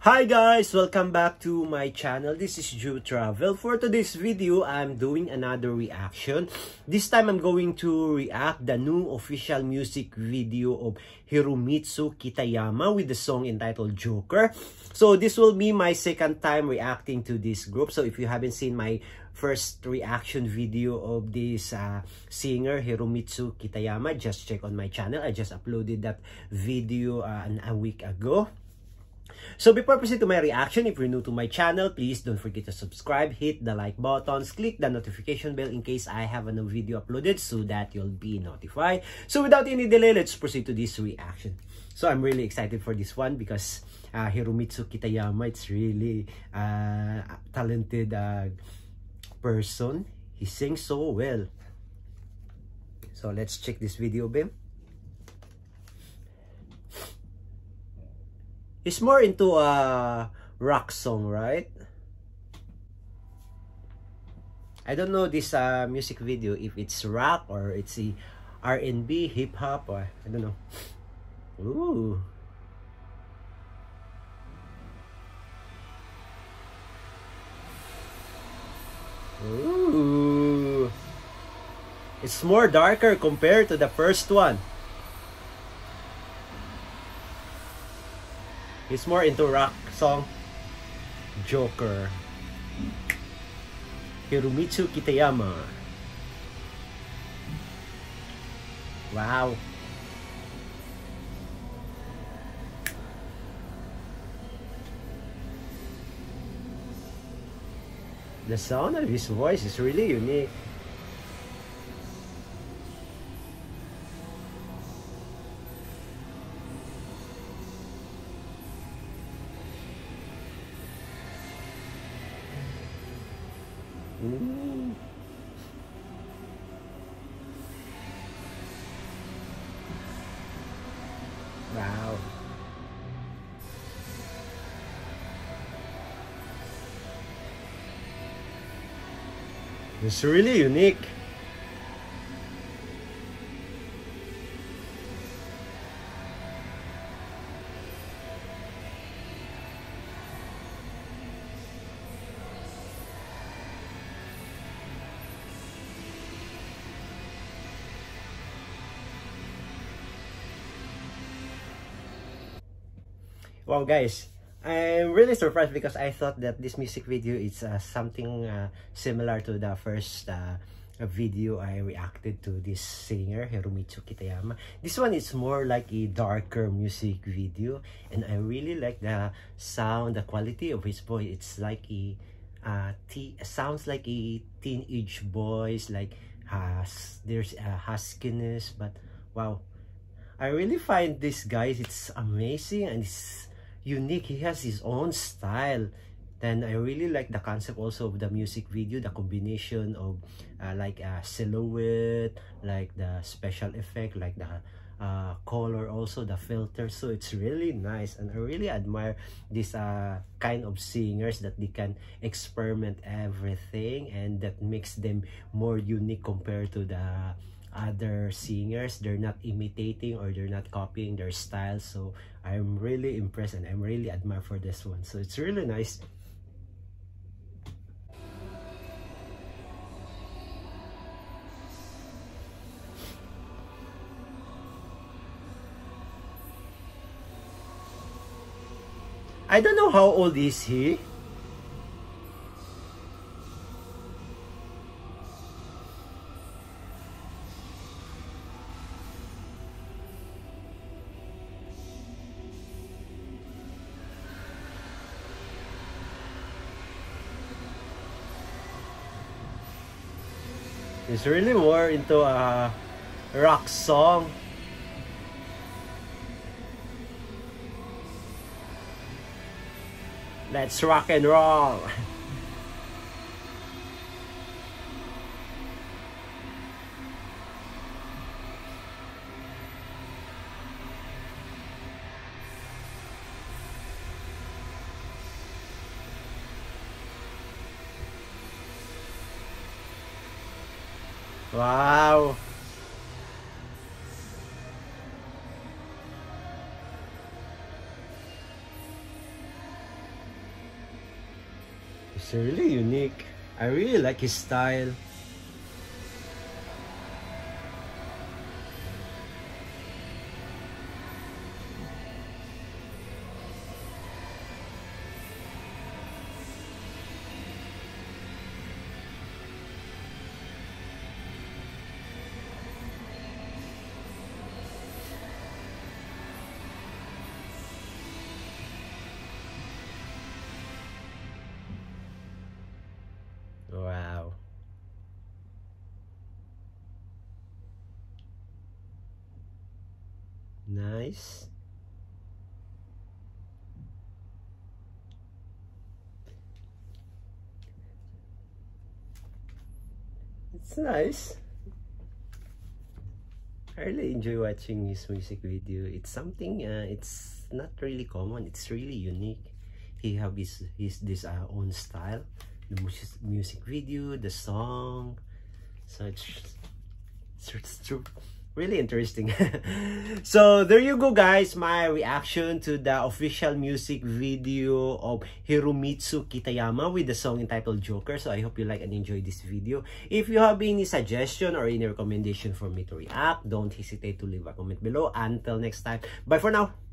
Hi guys! Welcome back to my channel. This is Ju Travel. For today's video, I'm doing another reaction. This time, I'm going to react the new official music video of Hiromitsu Kitayama with the song entitled Joker. So this will be my second time reacting to this group. So if you haven't seen my first reaction video of this uh, singer Hiromitsu Kitayama, just check on my channel. I just uploaded that video uh, a week ago. So before proceed to my reaction, if you're new to my channel, please don't forget to subscribe, hit the like buttons, click the notification bell in case I have a new video uploaded so that you'll be notified. So without any delay, let's proceed to this reaction. So I'm really excited for this one because uh, Hiromitsu Kitayama, it's really uh, talented uh, person. He sings so well. So let's check this video, Bim. He's more into a rock song, right? I don't know this uh, music video if it's rock or it's a R&B, hip hop or I don't know. Ooh. Ooh. It's more darker compared to the first one. He's more into rock song. Joker. Hiromitsu Kitayama. Wow. The sound of his voice is really unique. Ooh. Wow. It's really unique. Wow, guys, I'm really surprised because I thought that this music video is uh, something uh, similar to the first uh, video I reacted to this singer, Hiromitsu Kitayama. This one is more like a darker music video and I really like the sound, the quality of his voice. It's like a, uh, sounds like a teenage voice, like has there's a huskiness, but wow. I really find this guy, it's amazing and it's unique. He has his own style. Then I really like the concept also of the music video, the combination of uh, like a silhouette, like the special effect, like the uh, color also, the filter. So it's really nice and I really admire this uh, kind of singers that they can experiment everything and that makes them more unique compared to the other singers they're not imitating or they're not copying their style. So i'm really impressed and i'm really admire for this one. So it's really nice. I don't know how old is he It's really more into a rock song. Let's rock and roll. Wow. It's really unique. I really like his style. Nice. It's nice. I really enjoy watching his music video. It's something, uh, it's not really common. It's really unique. He have his, his this uh, own style. The music, music video, the song. So it's, it's, it's true really interesting. So there you go guys. My reaction to the official music video of Hiromitsu Kitayama with the song entitled Joker. So I hope you like and enjoy this video. If you have any suggestion or any recommendation for me to react don't hesitate to leave a comment below. Until next time. Bye for now